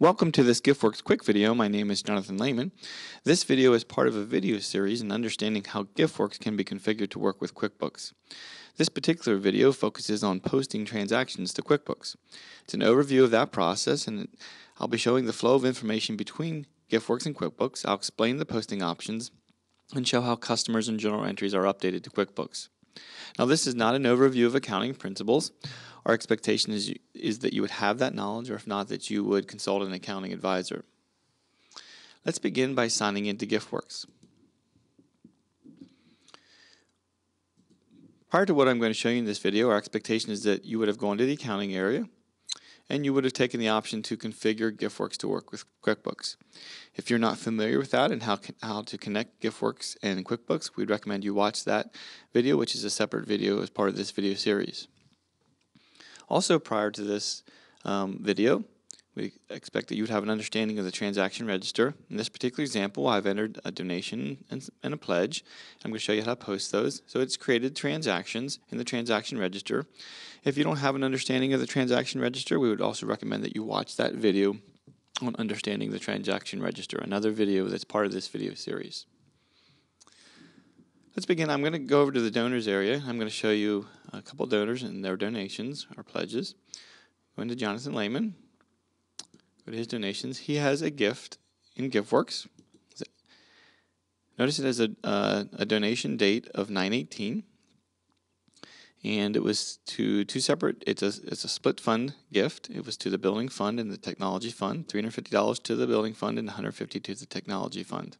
Welcome to this GiftWorks quick video. My name is Jonathan Lehman. This video is part of a video series in understanding how GiftWorks can be configured to work with QuickBooks. This particular video focuses on posting transactions to QuickBooks. It's an overview of that process and I'll be showing the flow of information between GiftWorks and QuickBooks. I'll explain the posting options and show how customers and journal entries are updated to QuickBooks. Now this is not an overview of accounting principles. Our expectation is, is that you would have that knowledge, or if not, that you would consult an accounting advisor. Let's begin by signing into GiftWorks. Prior to what I'm going to show you in this video, our expectation is that you would have gone to the accounting area and you would have taken the option to configure GiftWorks to work with QuickBooks. If you're not familiar with that and how, how to connect GiftWorks and QuickBooks, we'd recommend you watch that video, which is a separate video as part of this video series. Also prior to this um, video, we expect that you would have an understanding of the transaction register. In this particular example, I've entered a donation and, and, a pledge. I'm going to show you how to post those. So it's created transactions in the transaction register. If you don't have an understanding of the transaction register, we would also recommend that you watch that video on understanding the transaction register, another video that's part of this video series. Let's begin. I'm going to go over to the donors area. I'm going to show you a couple donors and their donations or pledges. Go into Jonathan Lehman. Go to his donations. He has a gift in GiftWorks. Notice it has a, uh, a donation date of 918 and it was to two separate it's a it's a split fund gift it was to the building fund and the technology fund $350 to the building fund and 150 to the technology fund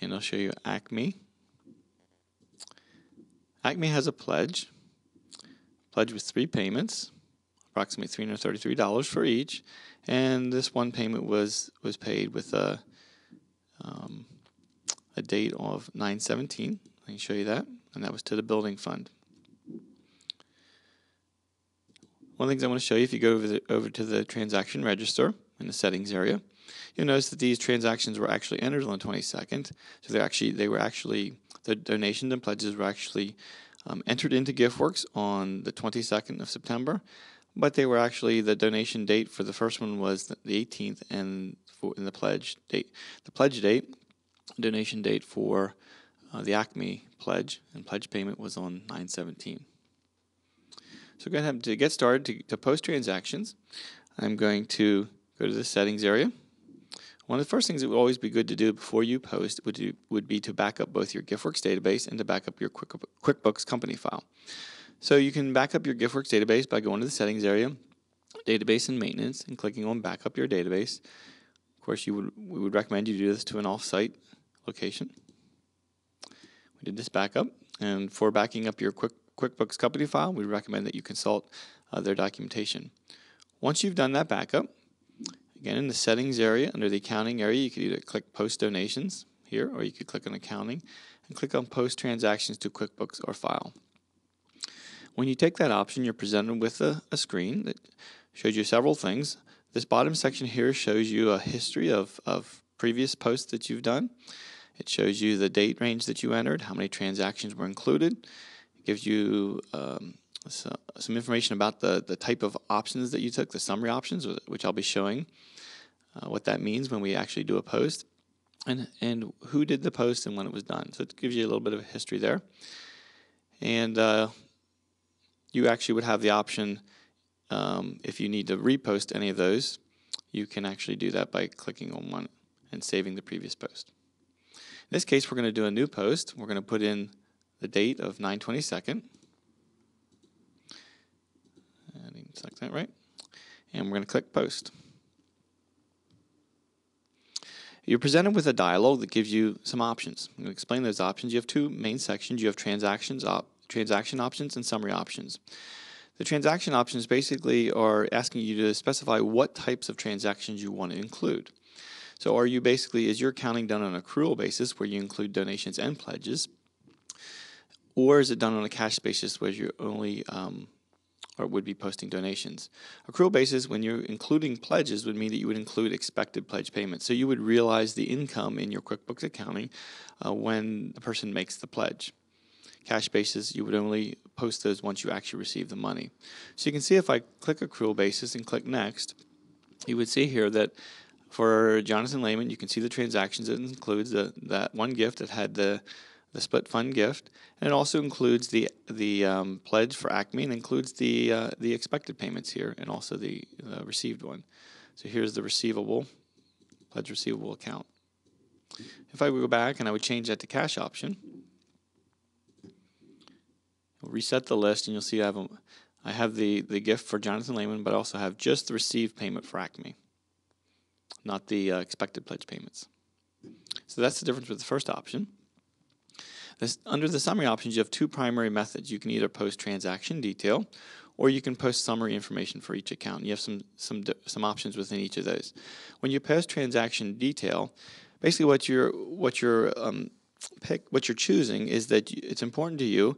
and I'll show you Acme Acme has a pledge pledge with three payments approximately $333 for each and this one payment was was paid with a um, a date of 917. I can show you that, and that was to the building fund. One of the things I want to show you, if you go over, the, over to the transaction register in the settings area, you'll notice that these transactions were actually entered on the 22nd. So they actually they were actually the donations and pledges were actually um, entered into GiftWorks on the 22nd of September, but they were actually the donation date for the first one was the 18th, and for in the pledge date the pledge date donation date for uh, the Acme pledge and pledge payment was on 917. So going to have to get started to, to post transactions. I'm going to go to the settings area. One of the first things that would always be good to do before you post would, do, would be to back up both your GiftWorks database and to back up your Quick, QuickBooks company file. So you can back up your GiftWorks database by going to the settings area, database and maintenance, and clicking on backup your database. Of course, you would, we would recommend you do this to an off-site location. We did this backup, and for backing up your Quick, QuickBooks company file, we recommend that you consult uh, their documentation. Once you've done that backup, again in the settings area, under the accounting area, you could either click post donations here, or you could click on accounting and click on post transactions to QuickBooks or file. When you take that option, you're presented with a, a screen that shows you several things. This bottom section here shows you a history of, of previous posts that you've done. It shows you the date range that you entered, how many transactions were included. It gives you um, some information about the, the type of options that you took, the summary options, which I'll be showing uh, what that means when we actually do a post, and, and who did the post and when it was done. So it gives you a little bit of a history there. And uh, you actually would have the option, um, if you need to repost any of those, you can actually do that by clicking on one and saving the previous post. In this case, we're going to do a new post. We're going to put in the date of 922nd. I didn't select that right. And we're going to click post. You're presented with a dialog that gives you some options. I'm going to explain those options. You have two main sections. You have transactions, op transaction options and summary options. The transaction options basically are asking you to specify what types of transactions you want to include. So are you basically, is your accounting done on an accrual basis where you include donations and pledges? Or is it done on a cash basis where you only um, or would be posting donations. Accrual basis, when you're including pledges, would mean that you would include expected pledge payments. So you would realize the income in your QuickBooks accounting uh, when the person makes the pledge. Cash basis, you would only post those once you actually receive the money. So you can see if I click accrual basis and click next, you would see here that for Jonathan Lehman, you can see the transactions. It includes the, that one gift that had the the split fund gift, and it also includes the the um, pledge for Acme and includes the uh, the expected payments here and also the uh, received one. So here's the receivable pledge receivable account. If I would go back and I would change that to cash option, reset the list and you'll see I have a, I have the the gift for Jonathan Lehman, but I also have just the received payment for Acme, not the uh, expected pledge payments. So that's the difference with the first option. This, under the summary options, you have two primary methods. You can either post transaction detail, or you can post summary information for each account. You have some some some options within each of those. When you post transaction detail, basically what you're what you're um, pick what you're choosing is that it's important to you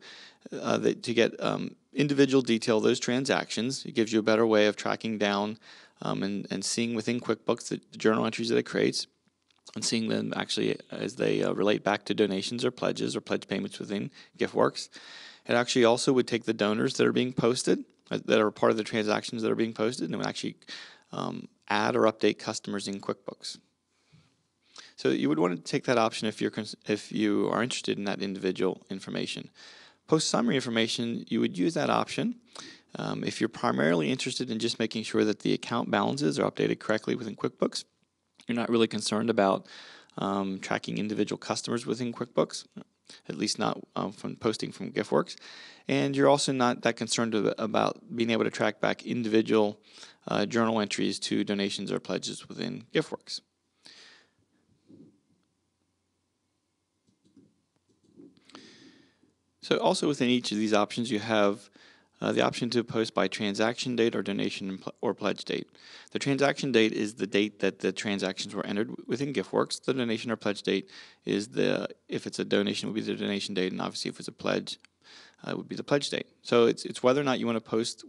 uh, that to get um, individual detail those transactions. It gives you a better way of tracking down um, and, and seeing within QuickBooks the, the journal entries that it creates and seeing them actually as they uh, relate back to donations or pledges or pledge payments within GiftWorks. It actually also would take the donors that are being posted, uh, that are part of the transactions that are being posted, and would actually um, add or update customers in QuickBooks. So you would want to take that option if you're if you are interested in that individual information. Post summary information, you would use that option. Um, if you're primarily interested in just making sure that the account balances are updated correctly within QuickBooks, you're not really concerned about um, tracking individual customers within QuickBooks, at least not um, from posting from GiftWorks. And you're also not that concerned about being able to track back individual uh, journal entries to donations or pledges within GiftWorks. So also within each of these options, you have uh, the option to post by transaction date or donation or pledge date. The transaction date is the date that the transactions were entered within GiftWorks. The donation or pledge date is the, if it's a donation, would be the donation date, and obviously if it's a pledge, uh, would be the pledge date. So it's, it's whether or not you want to post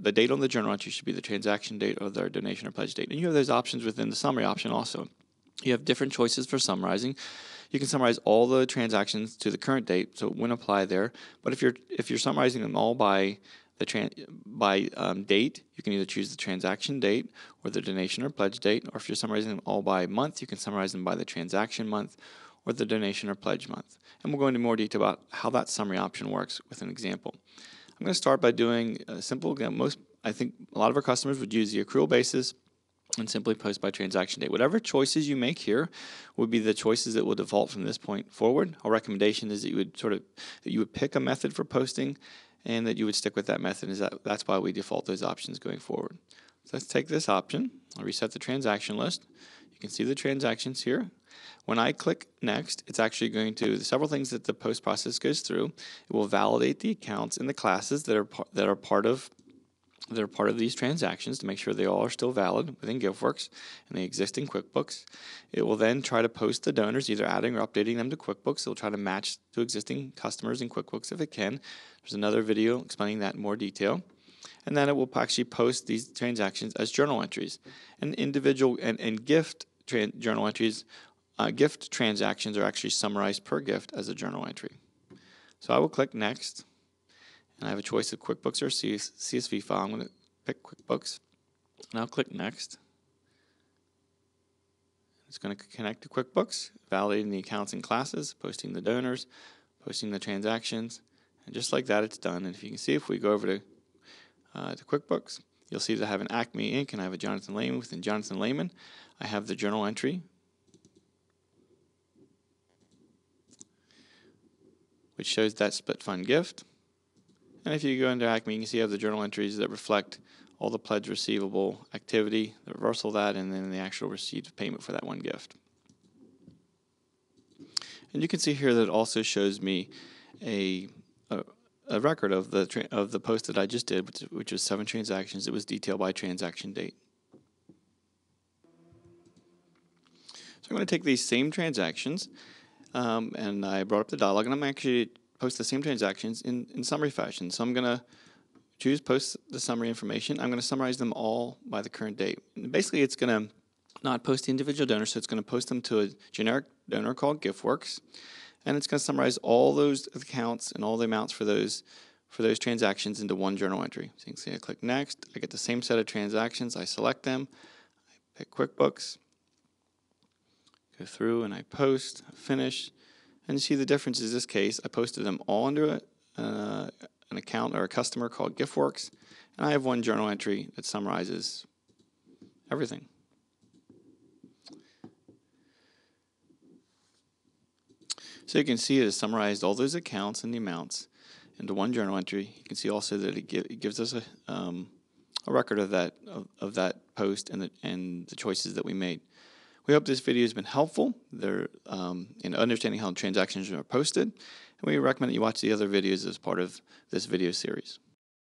the date on the journal entry should be the transaction date or the donation or pledge date. And you have those options within the summary option also. You have different choices for summarizing. You can summarize all the transactions to the current date, so wouldn't apply there. But if you're if you're summarizing them all by the tran- by um, date, you can either choose the transaction date or the donation or pledge date. Or if you're summarizing them all by month, you can summarize them by the transaction month or the donation or pledge month. And we'll go into more detail about how that summary option works with an example. I'm going to start by doing a simple. Most I think a lot of our customers would use the accrual basis and simply post by transaction date. Whatever choices you make here would be the choices that will default from this point forward. Our recommendation is that you would sort of that you would pick a method for posting and that you would stick with that method. Is that that's why we default those options going forward. So let's take this option. I'll reset the transaction list. You can see the transactions here. When I click next, it's actually going to several things that the post process goes through. It will validate the accounts and the classes that are that are part of that are part of these transactions to make sure they all are still valid within GiftWorks and the existing QuickBooks. It will then try to post the donors, either adding or updating them to QuickBooks. It'll try to match to existing customers in QuickBooks if it can. There's another video explaining that in more detail. And then it will actually post these transactions as journal entries. And individual and, and gift journal entries, uh, gift transactions are actually summarized per gift as a journal entry. So I will click Next and I have a choice of QuickBooks or CS, CSV file. I'm going to pick QuickBooks, and I'll click Next. It's going to connect to QuickBooks, validating the accounts and classes, posting the donors, posting the transactions, and just like that, it's done. And if you can see, if we go over to, uh, to QuickBooks, you'll see that I have an Acme Inc. and I have a Jonathan Lehman. Within Jonathan Lehman, I have the journal entry, which shows that split fund gift. And if you go into Acme, you can see you have the journal entries that reflect all the pledge receivable activity, the reversal of that, and then the actual receipt of payment for that one gift. And you can see here that it also shows me a, a, a record of the of the post that I just did, which, which was seven transactions. It was detailed by transaction date. So I'm going to take these same transactions, um, and I brought up the dialog, and I'm actually post the same transactions in, in summary fashion. So I'm going to choose post the summary information. I'm going to summarize them all by the current date. And basically, it's going to not post the individual donor, so it's going to post them to a generic donor called GiftWorks. and it's going to summarize all those accounts and all the amounts for those for those transactions into one journal entry. So you can see I click next, I get the same set of transactions, I select them, I pick QuickBooks, go through and I post, finish, and you see the difference is this case, I posted them all under uh, an account or a customer called GiftWorks, and I have one journal entry that summarizes everything. So you can see it has summarized all those accounts and the amounts into one journal entry. You can see also that it, give, it gives us a, um, a record of that of, of that post and the, and the choices that we made. We hope this video has been helpful there, um, in understanding how transactions are posted, and we recommend that you watch the other videos as part of this video series.